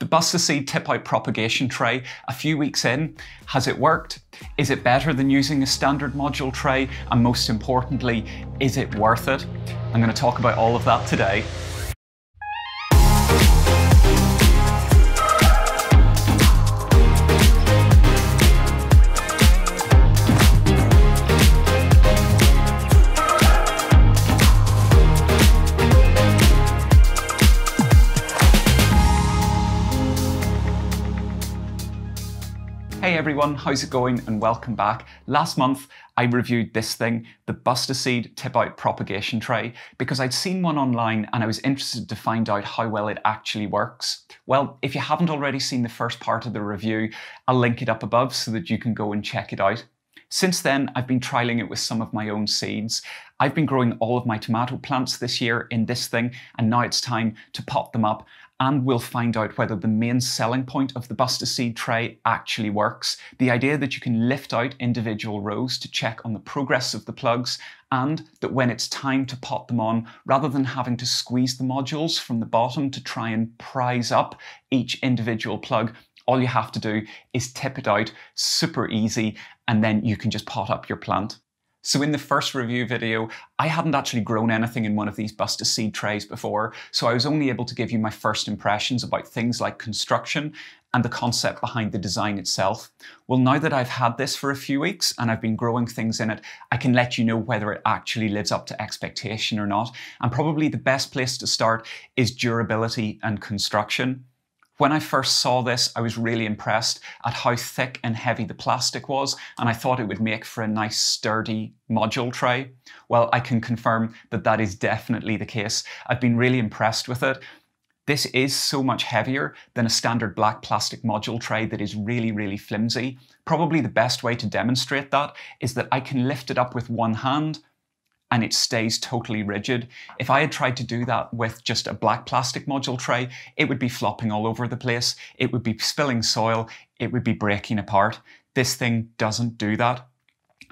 The Bustaseed tip out propagation tray, a few weeks in, has it worked? Is it better than using a standard module tray? And most importantly, is it worth it? I'm going to talk about all of that today. Hey everyone, how's it going and welcome back. Last month I reviewed this thing, the Bustaseed Tip Out Propagation Tray, because I'd seen one online and I was interested to find out how well it actually works. Well, if you haven't already seen the first part of the review, I'll link it up above so that you can go and check it out. Since then, I've been trialing it with some of my own seeds. I've been growing all of my tomato plants this year in this thing, and now it's time to pot them up and we'll find out whether the main selling point of the Bustaseed tray actually works. The idea that you can lift out individual rows to check on the progress of the plugs and that when it's time to pot them on, rather than having to squeeze the modules from the bottom to try and prise up each individual plug, all you have to do is tip it out, super easy, and then you can just pot up your plant. So in the first review video, I hadn't actually grown anything in one of these Bustaseed trays before, so I was only able to give you my first impressions about things like construction and the concept behind the design itself. Well, now that I've had this for a few weeks and I've been growing things in it, I can let you know whether it actually lives up to expectation or not. And probably the best place to start is durability and construction. When I first saw this, I was really impressed at how thick and heavy the plastic was, and I thought it would make for a nice sturdy module tray. Well, I can confirm that that is definitely the case. I've been really impressed with it. This is so much heavier than a standard black plastic module tray that is really, really flimsy. Probably the best way to demonstrate that is that I can lift it up with one hand and it stays totally rigid. If I had tried to do that with just a black plastic module tray, it would be flopping all over the place. It would be spilling soil. It would be breaking apart. This thing doesn't do that.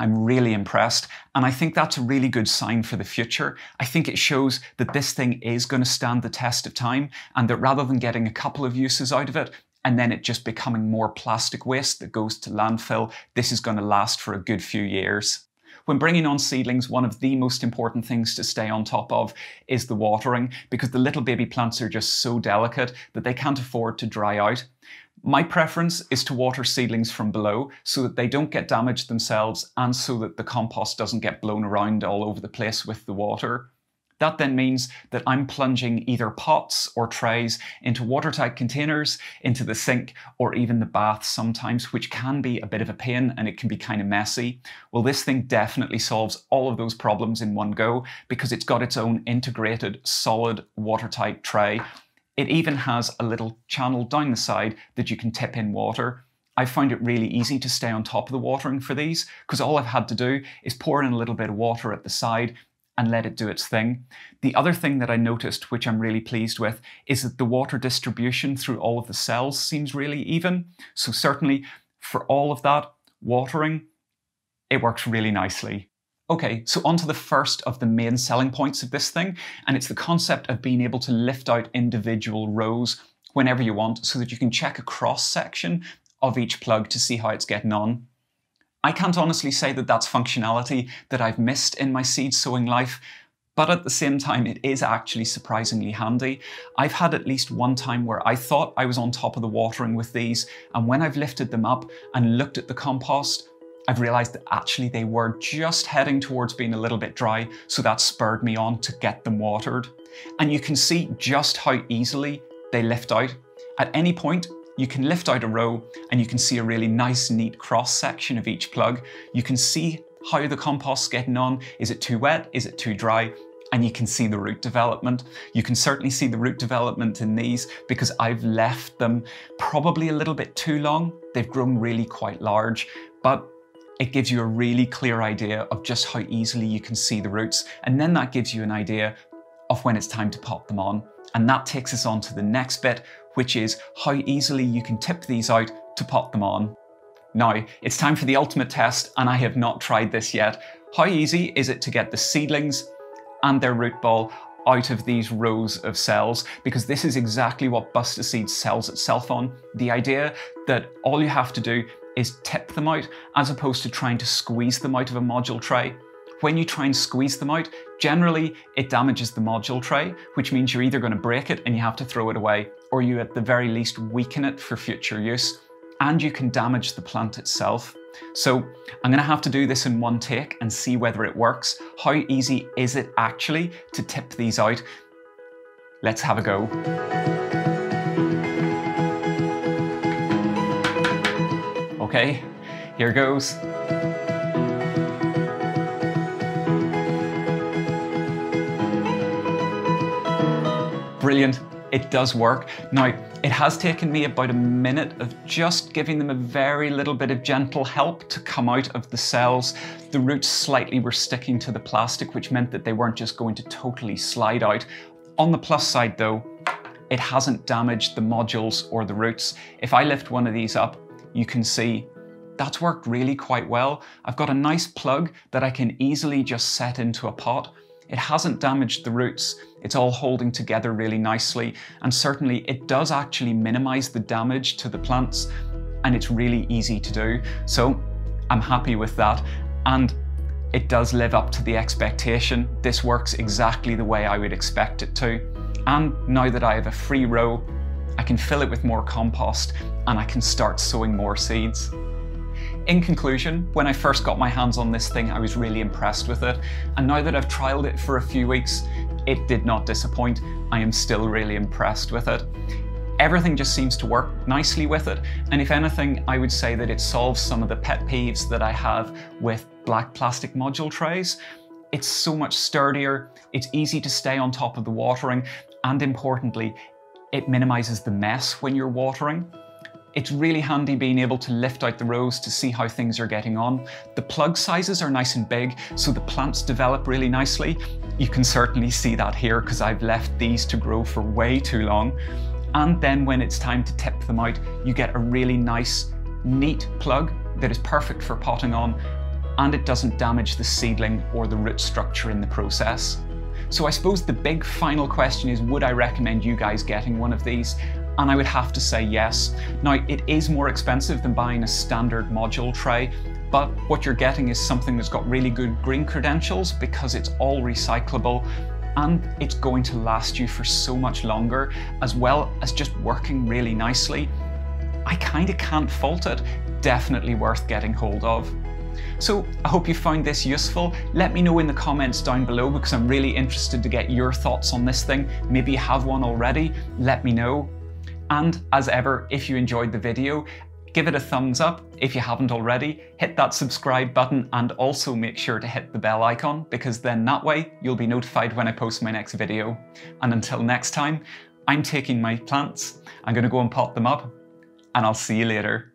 I'm really impressed. And I think that's a really good sign for the future. I think it shows that this thing is going to stand the test of time and that rather than getting a couple of uses out of it, and then it just becoming more plastic waste that goes to landfill, this is going to last for a good few years. When bringing on seedlings, one of the most important things to stay on top of is the watering, because the little baby plants are just so delicate that they can't afford to dry out. My preference is to water seedlings from below so that they don't get damaged themselves and so that the compost doesn't get blown around all over the place with the water. That then means that I'm plunging either pots or trays into watertight containers, into the sink, or even the bath sometimes, which can be a bit of a pain and it can be kind of messy. Well, this thing definitely solves all of those problems in one go because it's got its own integrated solid watertight tray. It even has a little channel down the side that you can tip in water. I find it really easy to stay on top of the watering for these because all I've had to do is pour in a little bit of water at the side and let it do its thing. The other thing that I noticed, which I'm really pleased with, is that the water distribution through all of the cells seems really even. So certainly for all of that watering, it works really nicely. Okay, so on to the first of the main selling points of this thing, and it's the concept of being able to lift out individual rows whenever you want so that you can check a cross section of each plug to see how it's getting on. I can't honestly say that that's functionality that I've missed in my seed sowing life, but at the same time, it is actually surprisingly handy. I've had at least one time where I thought I was on top of the watering with these, and when I've lifted them up and looked at the compost, I've realized that actually they were just heading towards being a little bit dry, so that spurred me on to get them watered. And you can see just how easily they lift out. At any point, you can lift out a row and you can see a really nice, neat cross section of each plug. You can see how the compost's getting on. Is it too wet? Is it too dry? And you can see the root development. You can certainly see the root development in these because I've left them probably a little bit too long. They've grown really quite large, but it gives you a really clear idea of just how easily you can see the roots. And then that gives you an idea of when it's time to pop them on. And that takes us on to the next bit, which is how easily you can tip these out to pot them on. Now, it's time for the ultimate test, and I have not tried this yet. How easy is it to get the seedlings and their root ball out of these rows of cells because this is exactly what Bustaseed sells itself on. The idea that all you have to do is tip them out as opposed to trying to squeeze them out of a module tray. When you try and squeeze them out, generally it damages the module tray, which means you're either going to break it and you have to throw it away, or you at the very least weaken it for future use, and you can damage the plant itself. So I'm going to have to do this in one take and see whether it works. How easy is it actually to tip these out? Let's have a go. Okay, here goes. Brilliant, it does work. Now, it has taken me about a minute of just giving them a very little bit of gentle help to come out of the cells. The roots slightly were sticking to the plastic, which meant that they weren't just going to totally slide out. On the plus side though, it hasn't damaged the modules or the roots. If I lift one of these up, you can see that's worked really quite well. I've got a nice plug that I can easily just set into a pot. It hasn't damaged the roots. It's all holding together really nicely. And certainly it does actually minimize the damage to the plants and it's really easy to do. So I'm happy with that. And it does live up to the expectation. This works exactly the way I would expect it to. And now that I have a free row, I can fill it with more compost and I can start sowing more seeds. In conclusion, when I first got my hands on this thing, I was really impressed with it. And now that I've trialed it for a few weeks, it did not disappoint. I am still really impressed with it. Everything just seems to work nicely with it. And if anything, I would say that it solves some of the pet peeves that I have with black plastic module trays. It's so much sturdier, it's easy to stay on top of the watering, and importantly, it minimizes the mess when you're watering. It's really handy being able to lift out the rows to see how things are getting on. The plug sizes are nice and big, so the plants develop really nicely. You can certainly see that here because I've left these to grow for way too long. And then when it's time to tip them out, you get a really nice, neat plug that is perfect for potting on and it doesn't damage the seedling or the root structure in the process. So I suppose the big final question is, would I recommend you guys getting one of these? And I would have to say yes. Now, it is more expensive than buying a standard module tray, but what you're getting is something that's got really good green credentials because it's all recyclable and it's going to last you for so much longer, as well as just working really nicely. I kind of can't fault it. Definitely worth getting hold of. So I hope you found this useful. Let me know in the comments down below because I'm really interested to get your thoughts on this thing. Maybe you have one already, let me know. And as ever, if you enjoyed the video, give it a thumbs up if you haven't already, hit that subscribe button and also make sure to hit the bell icon because then that way you'll be notified when I post my next video. And until next time, I'm taking my plants, I'm going to go and pot them up, and I'll see you later.